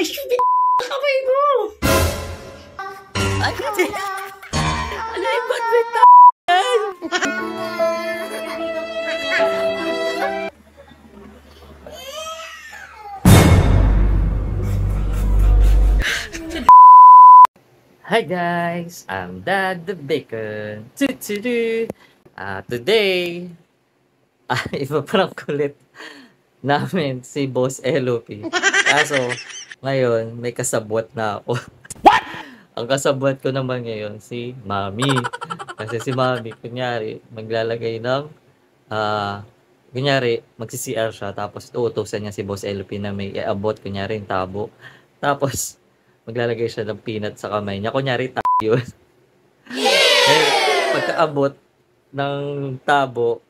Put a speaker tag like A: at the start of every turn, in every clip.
A: Ay, stupid kamay mo!
B: Ay, kasi... Ano yung yan? Hi guys, I'm Dad the Bacon. Tutudu. Ah, today, ah, iba parang kulit namin si Boss LOP. Kaso, ngayon, may kasabwat na ako. What? Ang kasabwat ko naman ngayon, si Mami. Kasi si Mami, kunyari, maglalagay ng, ah, kunyari, magsi-CR siya, tapos uutusan niya si Boss LOP na may iabot, kunyari, yung tabo. Tapos, maglalagay siya ng peanut sa kamay niya. Kunyari, t*** yun. eh, pagkaabot ng tabo,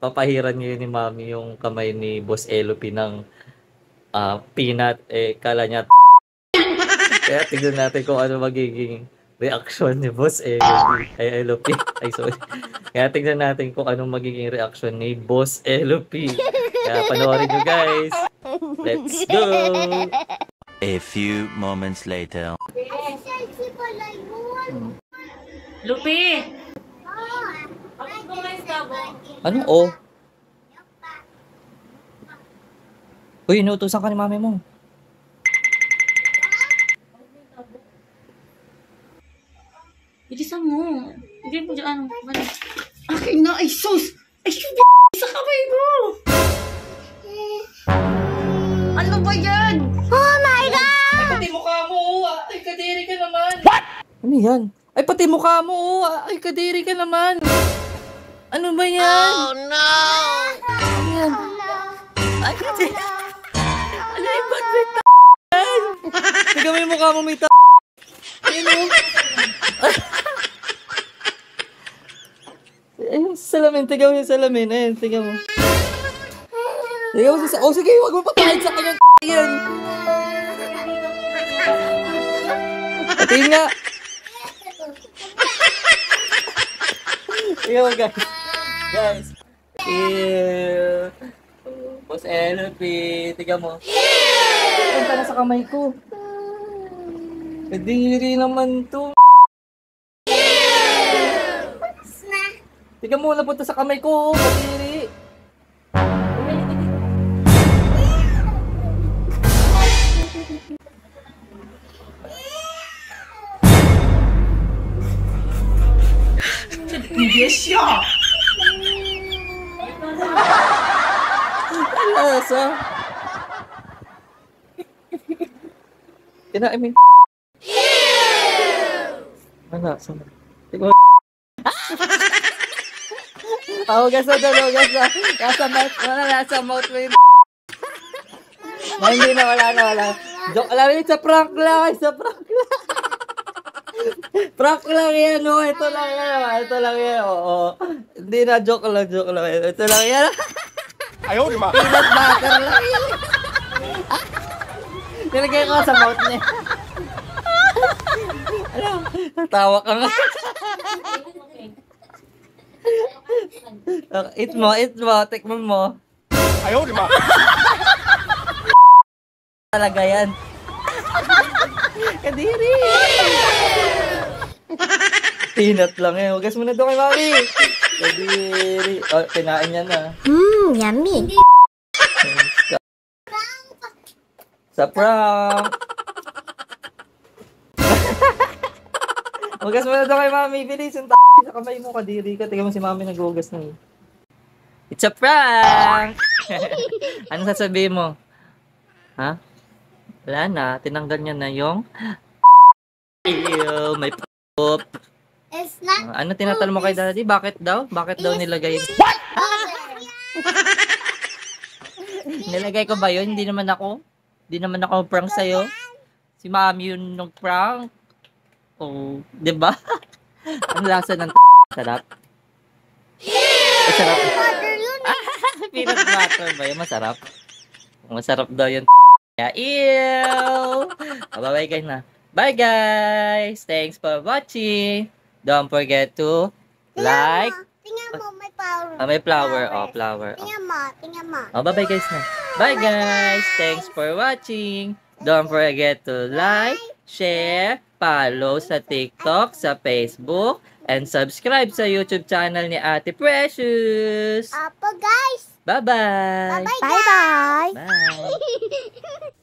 B: papahiran niya ni Mami yung kamay ni Boss Elopi ng ah, peanut. Eh, kala niya. Kaya tignan natin kung ano magiging reaction ni Boss Elopi. Ay, Elopi. Ay, sorry. Kaya tignan natin kung anong magiging reaction ni Boss Elopi. Kaya panoorin nyo guys. Let's go!
C: A few moments later.
B: Lupi! Ano o? Uy, inutusan ka ni mami mo.
A: Bilisan mo. Hindi mo dyan. Akin na, ay sus! Ay, stupid sa kamay mo! Ano ba yan?
B: Ay, pati mukha mo! ah. Ay, kadiri ka naman! What? Ano yan? Ay, pati mukha mo! ah. Ay, kadiri ka naman! Ano ba yan? Oh, no! Ano yan? Ay, kadiri! Mukha mo may t***. Ayun o. Ayun, sa salamin. Tiga mo yung salamin. Ayun, tiga mo. Tiga mo sa... Oh, sige, huwag mo patahid sa kanya yan. Patingin nga. Mo guys. Guys. Ew. Boss LP. Tingnan mo. Punta na sa kamay ko. Kadiri naman to. Tingnan mo, napunta sa kamay ko. Kadiri.
A: Hindi siya!
B: Lasa. Mo yung Wala, sana. Tignan Oh, gasa doon, oh, gasa. Gasa mouth, wala na sa mouth mo yun. Hindi na, wala na, wala. Joke lang, it's a prank lang, it's a prank lang. prank lang yan, oh, ito lang yan, oh, ito lang yan, oo. Oh, oh. Hindi na, joke lang, joke lang, ito lang yan.
D: Ayaw, di ba?
B: Peanut butter lang yan. Nilagay ko sa mouth niya. Tawa ka nga. eat mo, eat mo. Tikman mo.
D: Ayaw, di ba?
B: Talaga yan. Kadiri! Peanut lang eh. Hugas mo na doon kay Mami. Kadiri. Oh, kinain niya na. Ah.
E: Mmm, yummy.
B: Sa prank. Hugas mo na doon kay mami. Bilis yung t*** sa kamay mo. Kadiri ka. Tingnan mo si mami naghugas na eh. It's a prank! ano sasabihin mo? Ha? Wala na. Tinanggal niya na yung... Ew, may poop.
E: It's not
B: Ah, ano tinatanong mo kay daddy? Bakit daw? Bakit daw nilagay? Nilagay ko ba yun? Hindi naman ako. Hindi naman ako prank sa'yo. Si mami yun nung prank. Oh, di ba? Ang lasa ng sarap. Ay, sarap.
E: water yun.
B: Peanut butter ba yun? Masarap. Masarap daw yun. Ew! Oh, Bye-bye guys na. Bye guys! Thanks for watching. Don't forget to like.
E: Tingnan mo, may flower.
B: Ah, may flower. Oh, flower. Oh.
E: Tingnan mo, tingnan mo.
B: Oh, bye-bye guys na. Bye guys! Thanks for watching. Don't forget to like, share, follow sa TikTok, sa Facebook, and subscribe sa YouTube channel ni Ate Precious.
E: Apo guys!
B: Bye-bye!
E: Bye-bye! Bye!